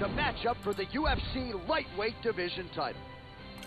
the matchup for the UFC lightweight division title.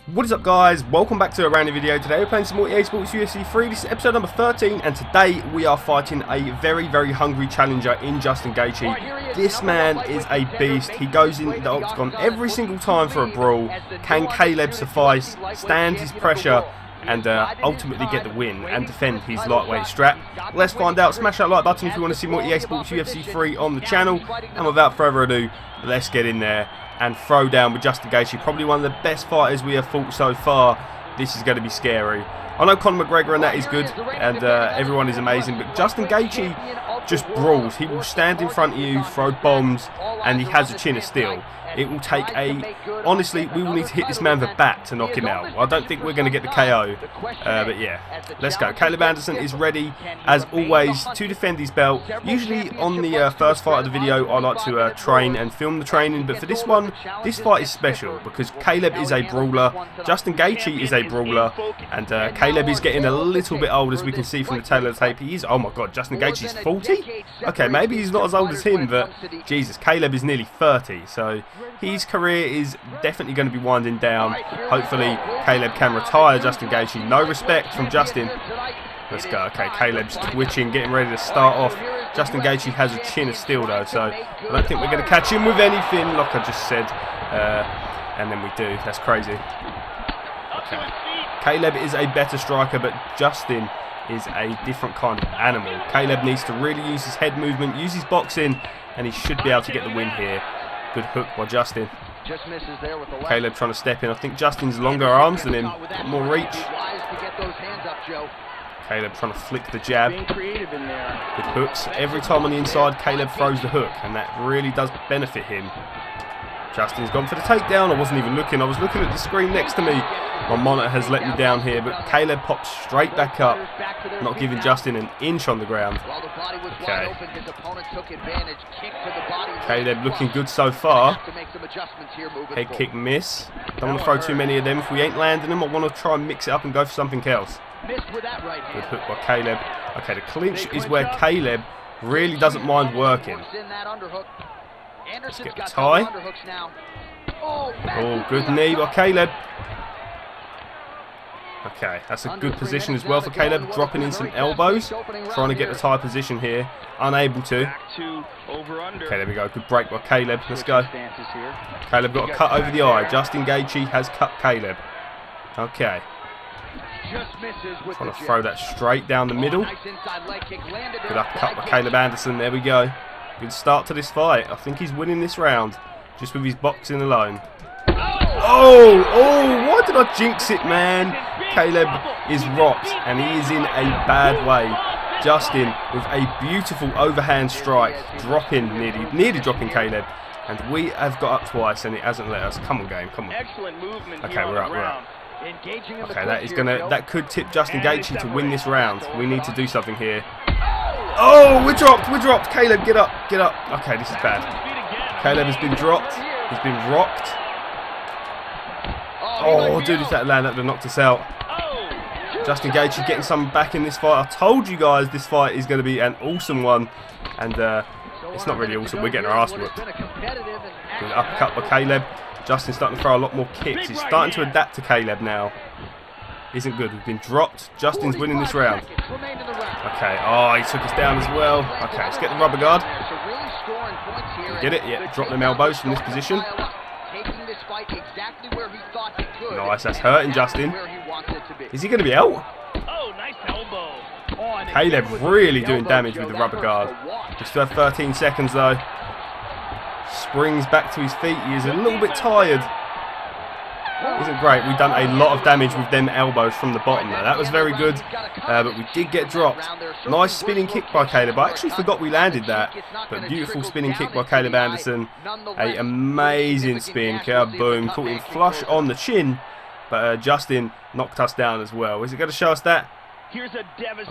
What is up guys, welcome back to a random video. Today we're playing some more EA Sports UFC 3, this is episode number 13 and today we are fighting a very very hungry challenger in Justin Gaethje. This man is a beast, he goes in the octagon every single time for a brawl. Can Caleb suffice, stand his pressure and uh, ultimately get the win and defend his lightweight strap. Let's find out. Smash that like button if you want to see more EA Sports UFC 3 on the channel. And without further ado, let's get in there and throw down with Justin Gaethje. Probably one of the best fighters we have fought so far. This is going to be scary. I know Conor McGregor and that is good, and uh, everyone is amazing, but Justin Gaethje just brawls. He will stand in front of you, throw bombs, and he has a chin of steel. It will take a... Honestly, we will need to hit this man with a bat to knock him out. I don't think we're going to get the KO. Uh, but yeah, let's go. Caleb Anderson is ready, as always, to defend his belt. Usually on the uh, first fight of the video, I like to uh, train and film the training. But for this one, this fight is special because Caleb is a brawler. Justin Gaethje is a brawler. And uh, Caleb is getting a little bit old, as we can see from the tale of the tape. He is... Oh my god, Justin Gaethje is 40? Okay, maybe he's not as old as him, but... Jesus, Caleb is nearly 30, so his career is definitely going to be winding down. Hopefully, Caleb can retire Justin Gaethje. No respect from Justin. Let's go. Okay, Caleb's twitching, getting ready to start off. Justin Gaethje has a chin of steel, though, so I don't think we're going to catch him with anything, like I just said. Uh, and then we do. That's crazy. Okay. Caleb is a better striker, but Justin is a different kind of animal. Caleb needs to really use his head movement, use his boxing, and he should be able to get the win here. Good hook by Justin. Just misses there with the. Caleb trying to step in. I think Justin's longer arms than him. Got more reach. Caleb trying to flick the jab. Good hooks. Every time on the inside, Caleb throws the hook, and that really does benefit him. Justin's gone for the takedown. I wasn't even looking. I was looking at the screen next to me. My monitor has let me down here, but Caleb pops straight back up, not giving Justin an inch on the ground. Okay. Caleb looking good so far. Head kick miss. Don't want to throw too many of them. If we ain't landing them, I want to try and mix it up and go for something else. Good hook by Caleb. Okay, the clinch is where Caleb really doesn't mind working. Let's get the tie. Oh, oh good knee by Caleb. Okay, that's a good position as well for Caleb, dropping in some elbows, trying to get the tie position here, unable to. Okay, there we go, good break by Caleb, let's go. Caleb got a cut over the eye, Justin Gaethje has cut Caleb. Okay. Trying to throw that straight down the middle. Good uppercut by Caleb Anderson, there we go. Good start to this fight, I think he's winning this round, just with his boxing alone. Oh, oh, why did I jinx it, man? Caleb is rocked and he is in a bad way. Justin with a beautiful overhand strike, dropping nearly, nearly dropping Caleb. And we have got up twice and it hasn't let us. Come on, game, come on. Okay, we're up, we're up. Okay, that is gonna that could tip Justin Gaethje to win this round. We need to do something here. Oh, we're dropped, we're dropped. Caleb, get up, get up. Okay, this is bad. Caleb has been dropped. He's been rocked. Oh, dude, if that land, that would have knocked us out. Justin Gaethje getting some back in this fight. I told you guys this fight is going to be an awesome one. And uh, it's not really awesome. We're getting our ass whooped. Good uppercut by Caleb. Justin's starting to throw a lot more kicks. He's starting to adapt to Caleb now. Isn't good. We've been dropped. Justin's winning this round. Okay. Oh, he took us down as well. Okay, let's get the rubber guard. Get it? Yeah, drop them elbows from this position. Nice, that's hurting Justin. Is he going to be out? Caleb really doing damage with the rubber guard. We still have 13 seconds though. Springs back to his feet. He is a little bit tired. Isn't great. We've done a lot of damage with them elbows from the bottom there. That was very good, uh, but we did get dropped. Nice spinning kick by Caleb. I actually forgot we landed that, but beautiful spinning kick by Caleb Anderson. A amazing spin. Boom. Caught him flush on the chin, but uh, Justin knocked us down as well. Is it going to show us that? I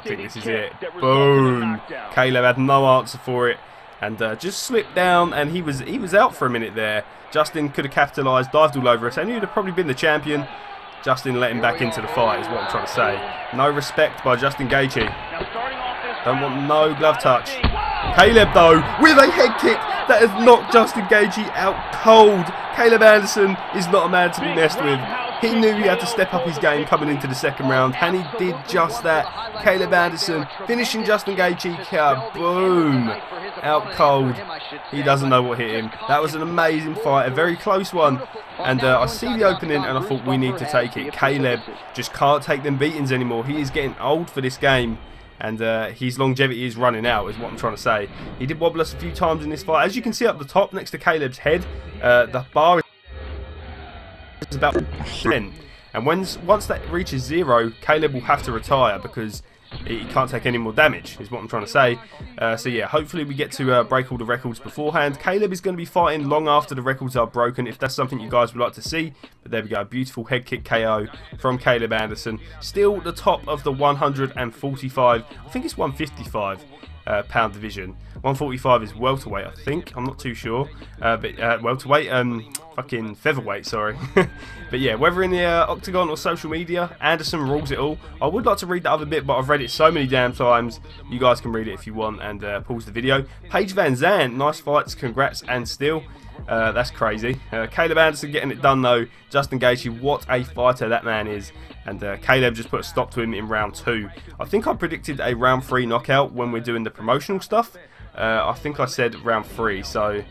think this is it. Boom. Caleb had no answer for it and uh, just slipped down and he was he was out for a minute there. Justin could have capitalised, dived all over us and he would have probably been the champion. Justin let him back into the fight is what I'm trying to say. No respect by Justin Gaethje. Don't want no glove touch. Caleb though with a head kick. That has knocked Justin Gaethje out cold. Caleb Anderson is not a man to be messed with. He knew he had to step up his game coming into the second round, and he did just that. Caleb Anderson finishing Justin Gaethje, boom, out cold. He doesn't know what hit him. That was an amazing fight, a very close one. And uh, I see the opening, and I thought we need to take it. Caleb just can't take them beatings anymore. He is getting old for this game and uh, his longevity is running out is what I'm trying to say. He did wobble us a few times in this fight. As you can see up the top next to Caleb's head, uh, the bar is about 10. And once, once that reaches zero, Caleb will have to retire because he can't take any more damage, is what I'm trying to say. Uh, so yeah, hopefully we get to uh, break all the records beforehand. Caleb is going to be fighting long after the records are broken, if that's something you guys would like to see. But there we go, beautiful head kick KO from Caleb Anderson. Still the top of the 145, I think it's 155 uh, pound division. 145 is welterweight, I think. I'm not too sure. Uh, but uh, welterweight, um, fucking featherweight, sorry. but yeah, whether in the uh, octagon or social media, Anderson rules it all. I would like to read the other bit, but I've read it so many damn times. You guys can read it if you want and uh, pause the video. Paige VanZant, nice fights, congrats, and still. Uh, that's crazy. Uh, Caleb Anderson getting it done though. Justin Gaethje, what a fighter that man is. And uh, Caleb just put a stop to him in round two. I think I predicted a round three knockout when we're doing the promotional stuff. Uh, I think I said round three, so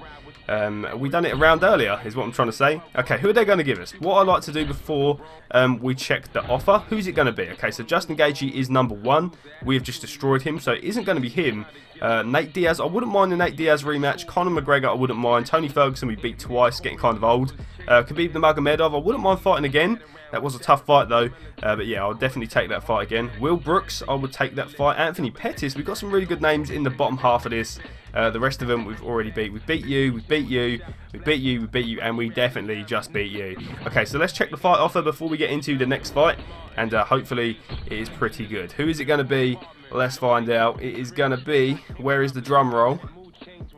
um, we done it a round earlier, is what I'm trying to say. Okay, who are they going to give us? What I like to do before um, we check the offer, who's it going to be? Okay, so Justin Gaethje is number one. We have just destroyed him, so it isn't going to be him. Uh, Nate Diaz, I wouldn't mind the Nate Diaz rematch. Conor McGregor, I wouldn't mind. Tony Ferguson, we beat twice, getting kind of old. Uh, Khabib Nurmagomedov, I wouldn't mind fighting again. That was a tough fight though, uh, but yeah, I'll definitely take that fight again. Will Brooks, I would take that fight. Anthony Pettis, we've got some really good names in the bottom half of this. Uh, the rest of them we've already beat. We beat you, we beat you, we beat you, we beat you, and we definitely just beat you. Okay, so let's check the fight offer before we get into the next fight, and uh, hopefully it is pretty good. Who is it going to be? Let's find out. It is going to be, where is the drum roll?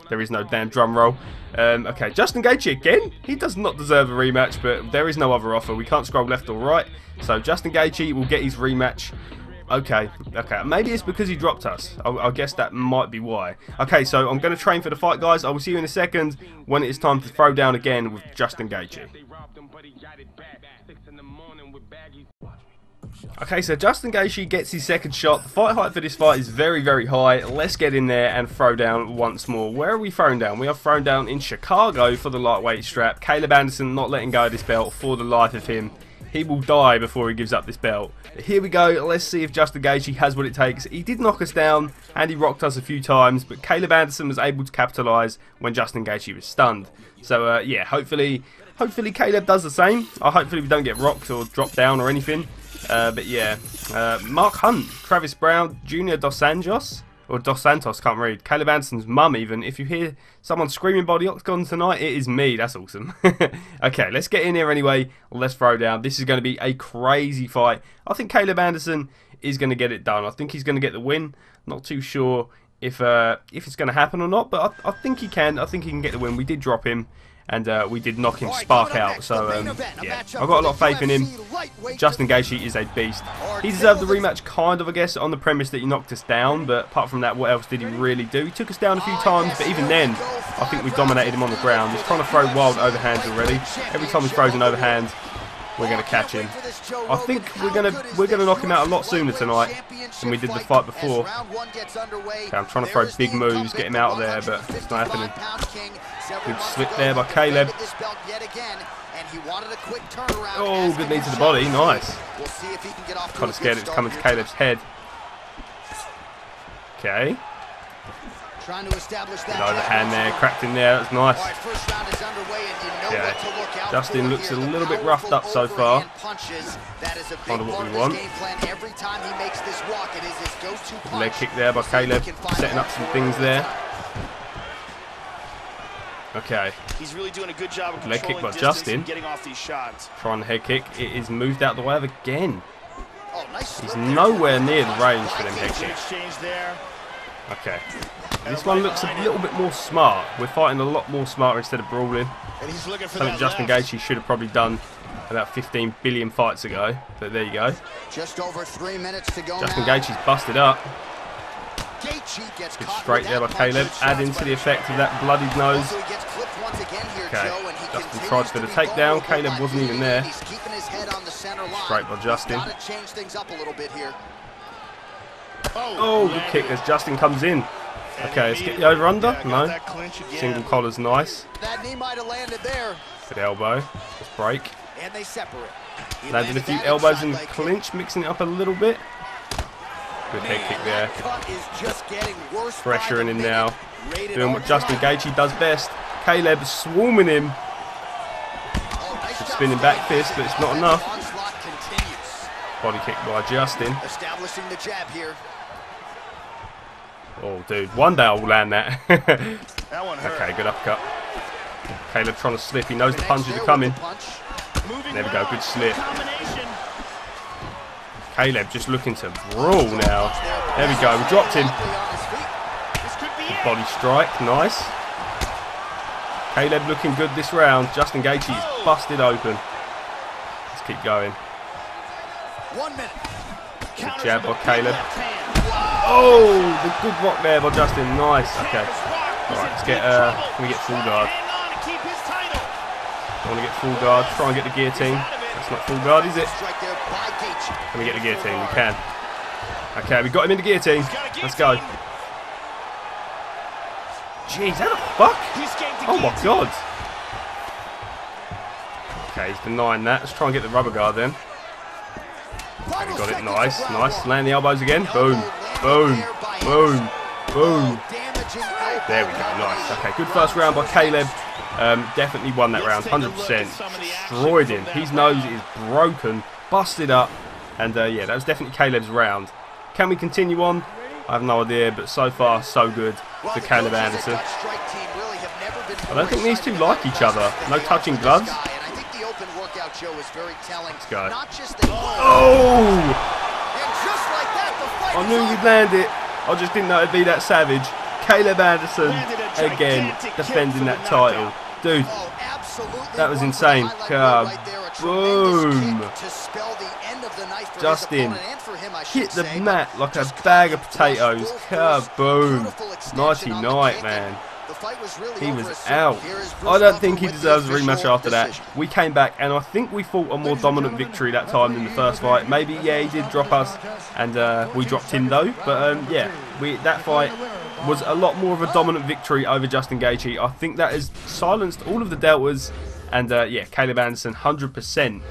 There is no damn drum roll. Um, okay, Justin Gaethje again. He does not deserve a rematch, but there is no other offer. We can't scroll left or right. So Justin Gaethje will get his rematch. Okay, okay. Maybe it's because he dropped us. I, I guess that might be why. Okay, so I'm going to train for the fight, guys. I will see you in a second when it is time to throw down again with Justin Gaethje. Okay, so Justin Gaethje gets his second shot. The fight height for this fight is very, very high. Let's get in there and throw down once more. Where are we thrown down? We are thrown down in Chicago for the lightweight strap. Caleb Anderson not letting go of this belt for the life of him. He will die before he gives up this belt. Here we go. Let's see if Justin Gaethje has what it takes. He did knock us down and he rocked us a few times, but Caleb Anderson was able to capitalise when Justin Gaethje was stunned. So uh, yeah, hopefully, hopefully Caleb does the same. I hopefully we don't get rocked or dropped down or anything. Uh, but yeah, uh, Mark Hunt, Travis Browne, Junior Dos Santos, or Dos Santos, can't read. Caleb Anderson's mum, even. If you hear someone screaming by the octagon tonight, it is me. That's awesome. okay, let's get in here anyway. Let's throw down. This is going to be a crazy fight. I think Caleb Anderson is going to get it done. I think he's going to get the win. Not too sure if uh, if it's going to happen or not, but I, I think he can. I think he can get the win. We did drop him and uh, we did knock him spark out. So um, yeah, I've got a lot of faith in him. Justin Gaethje is a beast. He deserved the rematch, kind of, I guess, on the premise that he knocked us down. But apart from that, what else did he really do? He took us down a few times, but even then, I think we dominated him on the ground. He's trying to throw wild overhands already. Every time he throws an overhand, we're going to catch him. I think we're going to we're going to knock him out a lot sooner tonight than we did the fight before. Okay, I'm trying to throw big moves, get him out of there, but it's not happening. Good slip there by Caleb. Oh, good knee to the body. Nice. Kind of scared it was coming to Caleb's head. Okay. Trying to establish that overhand there, cracked in there. That's nice. yeah. Justin looks a little bit roughed up so far. Kind of what we want. Leg kick there by Caleb, setting up some things there. Okay. He's really doing a good job of leg kick by Justin. Getting off these shots. Trying the head kick. It is moved out the way of again. Oh, nice He's nowhere near the range for them head kicks. Okay. This one looks a little bit more smart. We're fighting a lot more smarter instead of brawling. Something Justin Gaethje should have probably done about 15 billion fights ago. But there you go. Just over three minutes to go. Justin Gaethje's busted up. Good straight there by Caleb, adding to the effect of that bloodied nose. Okay, Justin tried for the takedown. Caleb wasn't even there. Straight by Justin. Oh, good kick as Justin comes in. Okay, let's get the over under. No. Single collar's nice. that knee might have landed Good elbow. Just break. And they separate. Landed a few elbows in the clinch, mixing it up a little bit. Good head kick there. Pressuring him now. Doing what Justin Gaethje does best. Caleb swarming him. Oh, spinning back fist, but it's not enough. Body kick by Justin. Establishing the jab here. Oh, dude. One day I will land that. okay, good uppercut. Caleb trying to slip. He knows the punches are coming. There we go. Good slip. Caleb just looking to brawl now. There we go. We dropped him. Body strike. Nice. Caleb looking good this round. Justin Gaethje is busted open. Let's keep going. One minute. Good jab by Caleb. Oh, the good rock there by Justin. Nice. Okay. Alright, let's get, uh, can we get full guard? I want to get full guard. Try and get the guillotine. That's not full guard, is it? Can we get the guillotine? We can. Okay, we got him in the guillotine. Let's go. Jeez, how the fuck? Oh my god. Okay, he's denying that. Let's try and get the rubber guard then. Got it. Nice, nice. Land the elbows again. Boom. Boom. Boom. Boom. There we go. Nice. Okay, good first round by Caleb. Um, definitely won that round. 100%. Destroyed him. His nose is broken. Busted up. And uh, yeah, that was definitely Caleb's round. Can we continue on? I have no idea, but so far, so good for Caleb Anderson. I don't think these two like each other. No touching gloves. Let's go. Oh! I knew we'd land it. I just didn't know it'd be that savage. Caleb Anderson again defending that title. Dude, that was insane. Um, boom. Justin hit the mat like a bag of potatoes. Kaboom. Nighty night, man. He was out. I don't think he deserves a rematch after that. We came back and I think we fought a more dominant victory that time than the first fight. Maybe, yeah, he did drop us and uh, we dropped him though. But um, yeah, we that fight was a lot more of a dominant victory over Justin Gaethje. I think that has silenced all of the Deltas. And uh, yeah, Caleb Anderson, 100%.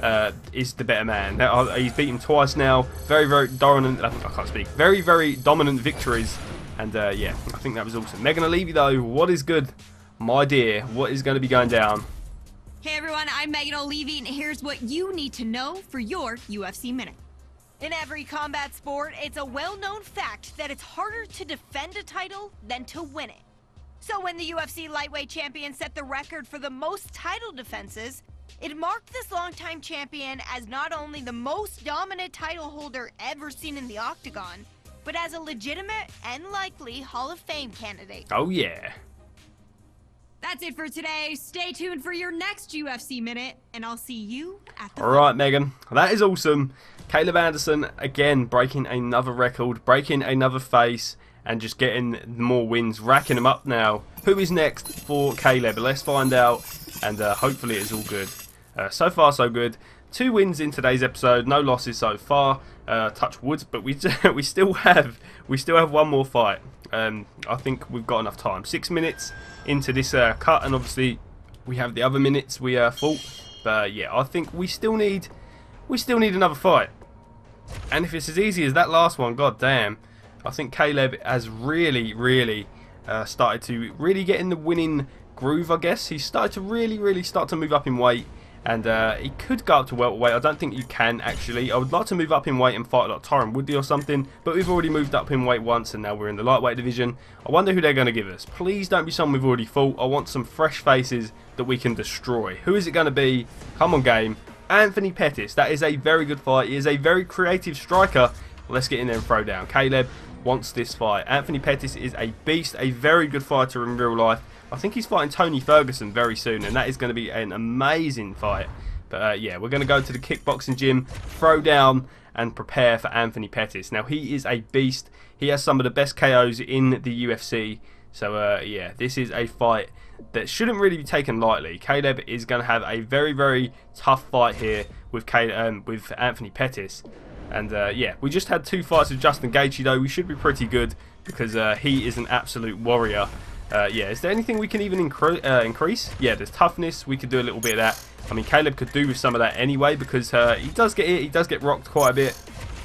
Uh, is the better man. Uh, he's beaten twice now. Very, very dominant. I can't speak. Very, very dominant victories and uh, yeah, I think that was awesome. Megan Olivi though, what is good? My dear, what is going to be going down? Hey everyone, I'm Megan Olivi, and here's what you need to know for your UFC Minute. In every combat sport, it's a well-known fact that it's harder to defend a title than to win it. So when the UFC lightweight champion set the record for the most title defenses, it marked this longtime champion as not only the most dominant title holder ever seen in the octagon, but as a legitimate and likely Hall of Fame candidate. Oh, yeah. That's it for today. Stay tuned for your next UFC Minute, and I'll see you at the... All right, Megan. That is awesome. Caleb Anderson, again, breaking another record, breaking another face, and just getting more wins, racking them up now. Who is next for Caleb? Let's find out, and uh, hopefully it's all good. Uh, so far, so good. Two wins in today's episode, no losses so far. Uh, touch wood, but we we still have we still have one more fight. Um, I think we've got enough time. Six minutes into this uh, cut, and obviously we have the other minutes we uh, fought. But yeah, I think we still need we still need another fight. And if it's as easy as that last one, god damn, I think Caleb has really, really uh, started to really get in the winning groove. I guess he's started to really, really start to move up in weight and uh, he could go up to welterweight. I don't think you can actually. I would like to move up in weight and fight like Tyron Woodley or something, but we've already moved up in weight once and now we're in the lightweight division. I wonder who they're going to give us. Please don't be someone we've already fought. I want some fresh faces that we can destroy. Who is it going to be? Come on game. Anthony Pettis. That is a very good fight. He is a very creative striker. Let's get in there and throw down. Caleb wants this fight. Anthony Pettis is a beast, a very good fighter in real life. I think he's fighting Tony Ferguson very soon, and that is going to be an amazing fight. But uh, yeah, we're going to go to the kickboxing gym, throw down, and prepare for Anthony Pettis. Now, he is a beast. He has some of the best KOs in the UFC. So, uh, yeah, this is a fight that shouldn't really be taken lightly. Caleb is going to have a very, very tough fight here with, Caleb, um, with Anthony Pettis. And, uh, yeah, we just had two fights with Justin Gaethje, though. We should be pretty good because uh, he is an absolute warrior. Uh, yeah, is there anything we can even incre uh, increase? Yeah, there's toughness. We could do a little bit of that. I mean, Caleb could do with some of that anyway because uh, he does get he does get rocked quite a bit.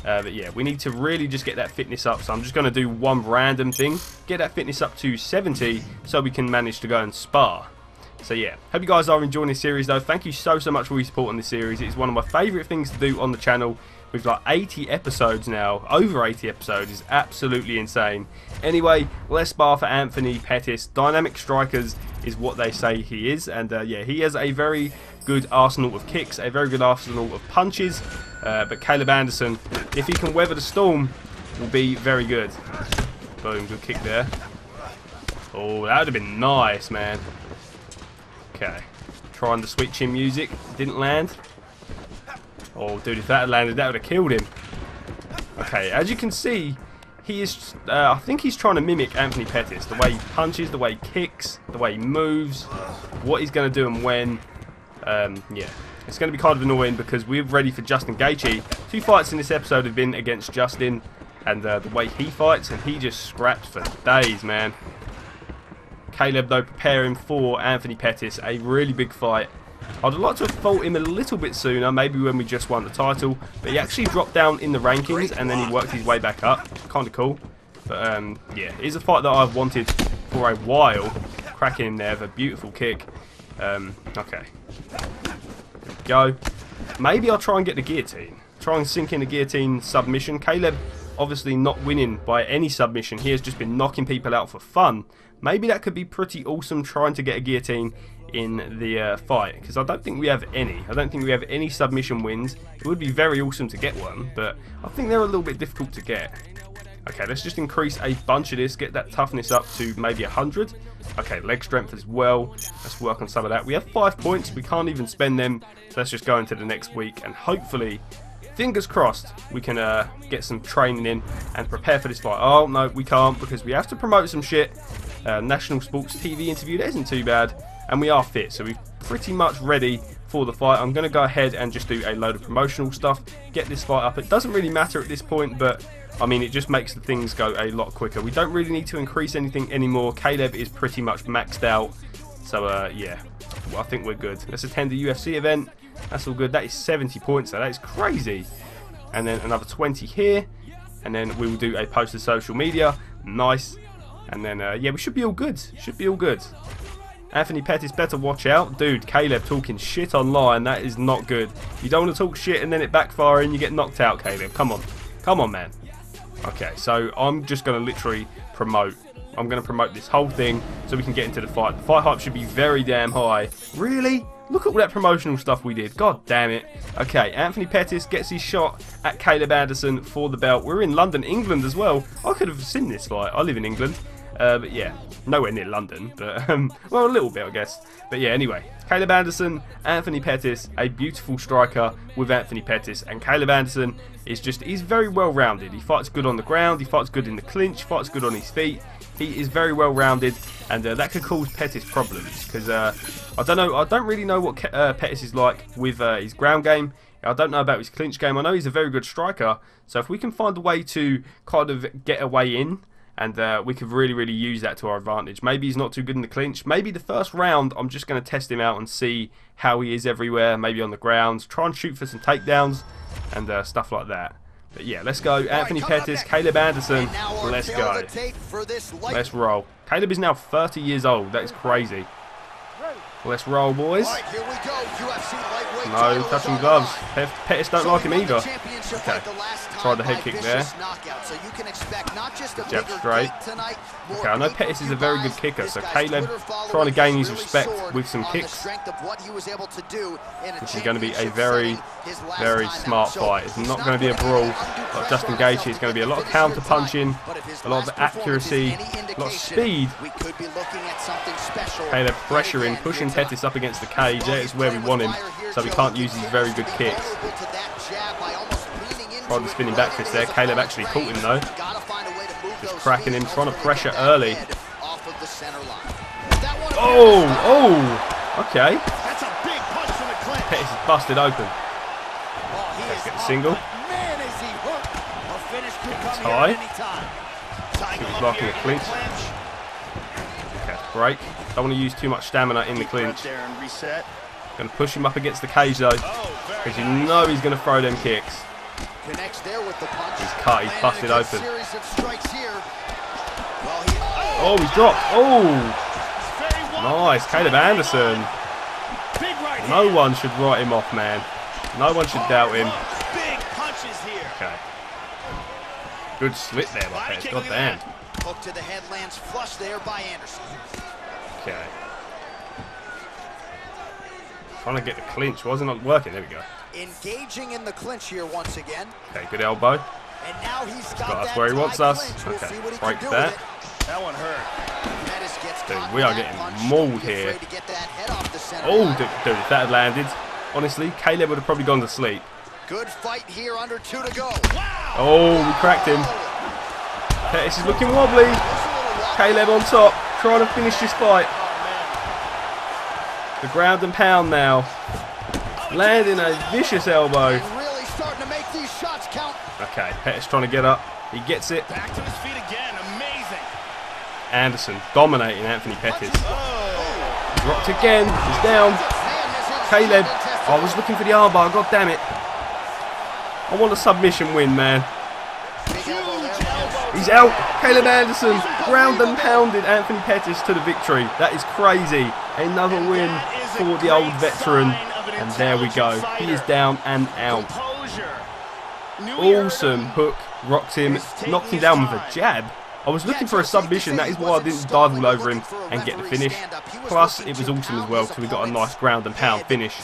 Uh, but yeah, we need to really just get that fitness up. So I'm just going to do one random thing. Get that fitness up to 70 so we can manage to go and spar. So yeah, hope you guys are enjoying this series though. Thank you so, so much for your support on this series. It's one of my favourite things to do on the channel. We've got 80 episodes now, over 80 episodes is absolutely insane. Anyway, less bar for Anthony Pettis. Dynamic strikers is what they say he is. And uh, yeah, he has a very good arsenal of kicks, a very good arsenal of punches. Uh, but Caleb Anderson, if he can weather the storm, will be very good. Boom, good kick there. Oh, that would have been nice, man. Okay. Trying the sweet chin music. Didn't land. Oh, dude, if that had landed, that would have killed him. Okay, as you can see, he is, uh, I think he's trying to mimic Anthony Pettis. The way he punches, the way he kicks, the way he moves, what he's going to do and when. Um, yeah, it's going to be kind of annoying because we're ready for Justin Gaethje. Two fights in this episode have been against Justin and uh, the way he fights, and he just scraps for days, man. Caleb, though, preparing for Anthony Pettis, a really big fight. I'd like to have fought him a little bit sooner, maybe when we just won the title, but he actually dropped down in the rankings and then he worked his way back up. Kind of cool. But um, yeah, it's a fight that I've wanted for a while. Cracking him there with a beautiful kick. Um, okay. go. Maybe I'll try and get the guillotine. Try and sink in the guillotine submission. Caleb obviously not winning by any submission. He has just been knocking people out for fun. Maybe that could be pretty awesome trying to get a guillotine in the uh, fight because I don't think we have any. I don't think we have any submission wins. It would be very awesome to get one, but I think they're a little bit difficult to get. Okay, let's just increase a bunch of this, get that toughness up to maybe 100. Okay, leg strength as well. Let's work on some of that. We have five points. We can't even spend them. So let's just go into the next week and hopefully, fingers crossed, we can uh, get some training in and prepare for this fight. Oh, no, we can't because we have to promote some shit. Uh, National Sports TV interview, that isn't too bad and we are fit. So we're pretty much ready for the fight. I'm going to go ahead and just do a load of promotional stuff get this fight up. It doesn't really matter at this point but I mean it just makes the things go a lot quicker. We don't really need to increase anything anymore. Caleb is pretty much maxed out. So uh, yeah. Well, I think we're good. Let's attend the UFC event. That's all good. That is 70 points so that is crazy. And then another 20 here. And then we will do a post to social media. Nice. And then uh, yeah we should be all good. Should be all good Anthony Pettis better watch out. Dude, Caleb talking shit online. That is not good. You don't want to talk shit and then it backfire and you get knocked out, Caleb. Come on. Come on, man. Okay, so I'm just going to literally promote. I'm going to promote this whole thing so we can get into the fight. The fight hype should be very damn high. Really? Look at all that promotional stuff we did. God damn it. Okay, Anthony Pettis gets his shot at Caleb Anderson for the belt. We're in London, England as well. I could have seen this fight. I live in England. Uh, but yeah, nowhere near London, but um, well, a little bit, I guess. But yeah, anyway, Caleb Anderson, Anthony Pettis, a beautiful striker with Anthony Pettis, and Caleb Anderson is just, he's very well rounded. He fights good on the ground, he fights good in the clinch, fights good on his feet. He is very well rounded, and uh, that could cause Pettis problems because uh, I don't know, I don't really know what uh, Pettis is like with uh, his ground game. I don't know about his clinch game. I know he's a very good striker, so if we can find a way to kind of get away in and uh, we could really, really use that to our advantage. Maybe he's not too good in the clinch. Maybe the first round, I'm just going to test him out and see how he is everywhere, maybe on the ground. Try and shoot for some takedowns and uh, stuff like that. But yeah, let's go. Anthony Pettis, Caleb Anderson. Let's go. Let's roll. Caleb is now 30 years old. That is crazy. Let's roll, boys. Right, no touching gloves. Pettis don't like him either. Okay. Tried the head kick there. Jab straight. Okay, I know Pettis is a very good kicker, so Caleb trying to gain his respect with some kicks. This is going to be a very, very smart fight. It's not going to be a brawl like Justin Gaethje. It's going to be a lot of counter punching, a lot of accuracy, a lot of speed. Caleb pressuring, pushing Pettis up against the cage. That is where we want him, so we can't use his very good kicks. Tried the spinning back fist there. Caleb actually caught him though. Just cracking him, trying to pressure early. Oh, oh, okay. Is busted open. Let's get the single. Tie. He was blocking the clinch. Okay, break. Don't want to use too much stamina in the clinch. Going to push him up against the cage though, because you know he's going to throw them kicks. He's cut, he's busted open. Oh, he's dropped. Oh! Nice, Caleb Anderson. No one should write him off, man. No one should doubt him. Okay. Good slip there, my friend. God damn. Hook to the headlands flush there by Anderson. Okay. Trying to get the clinch. Wasn't it working? There we go. Engaging in the clinch here once again. Okay, good elbow. And now he's got, got us where he wants us. We'll okay, break that. That one hurt. Dude, we are getting mauled here. Oh, dude, dude, if that had landed, honestly, Caleb would have probably gone to sleep. Good fight here, under two to go. Wow. Oh, we cracked him. Pettis is looking wobbly. Caleb on top, trying to finish this fight. The ground and pound now. Landing a vicious elbow. Okay, Pettis trying to get up. He gets it. Back to his feet again. Amazing. Anderson dominating Anthony Pettis. Oh. Dropped again. He's down. Caleb. I was looking for the armbar. God damn it. I want a submission win, man. He's out. Caleb Anderson ground and pounded Anthony Pettis to the victory. That is crazy. Another win for the old veteran. And there we go. He is down and out. Awesome hook. Rocked him. Knocked him down with a jab. I was looking for a submission, that is why I didn't dive all over him and get the finish. Plus, it was awesome as well because we got a nice ground and pound finish.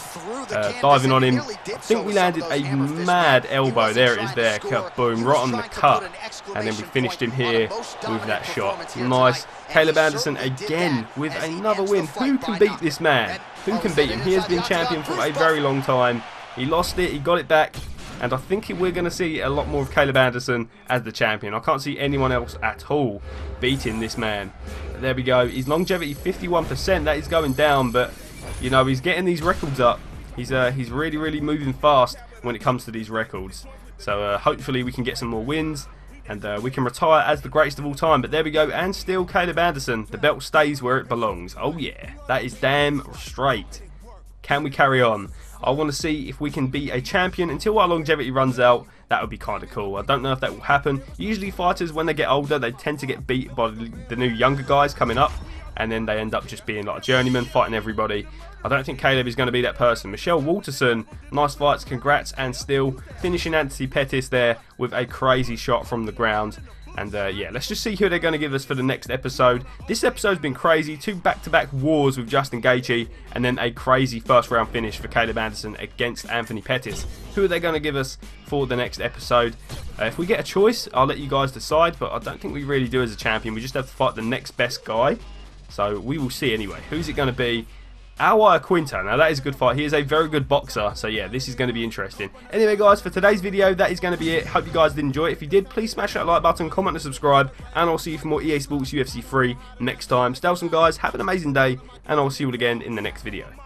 Uh, diving on him, I think we landed a mad elbow, there it is there, boom, right on the cut. And then we finished him here with that shot. Nice. Caleb Anderson again with another win. Who can beat this man? Who can beat him? He has been champion for a very long time. He lost it, he got it back, and I think we're going to see a lot more of Caleb Anderson as the champion. I can't see anyone else at all beating this man. There we go. His longevity 51%. That is going down, but you know he's getting these records up. He's uh, he's really really moving fast when it comes to these records. So uh, hopefully we can get some more wins and uh, we can retire as the greatest of all time. But there we go, and still Caleb Anderson. The belt stays where it belongs. Oh yeah, that is damn straight. Can we carry on? I want to see if we can be a champion until our longevity runs out. That would be kind of cool. I don't know if that will happen. Usually fighters, when they get older, they tend to get beat by the new younger guys coming up. And then they end up just being like a journeyman, fighting everybody. I don't think Caleb is going to be that person. Michelle Waterson, nice fights, congrats. And still finishing Anthony Pettis there with a crazy shot from the ground. And uh, yeah, let's just see who they're going to give us for the next episode. This episode's been crazy. Two back-to-back -back wars with Justin Gaethje, and then a crazy first-round finish for Caleb Anderson against Anthony Pettis. Who are they going to give us for the next episode? Uh, if we get a choice, I'll let you guys decide, but I don't think we really do as a champion. We just have to fight the next best guy. So we will see anyway. Who's it going to be? Al Iaquinta. Now, that is a good fight. He is a very good boxer. So, yeah, this is going to be interesting. Anyway, guys, for today's video, that is going to be it. Hope you guys did enjoy it. If you did, please smash that like button, comment and subscribe. And I'll see you for more EA Sports UFC 3 next time. Stay awesome, guys. Have an amazing day. And I'll see you all again in the next video.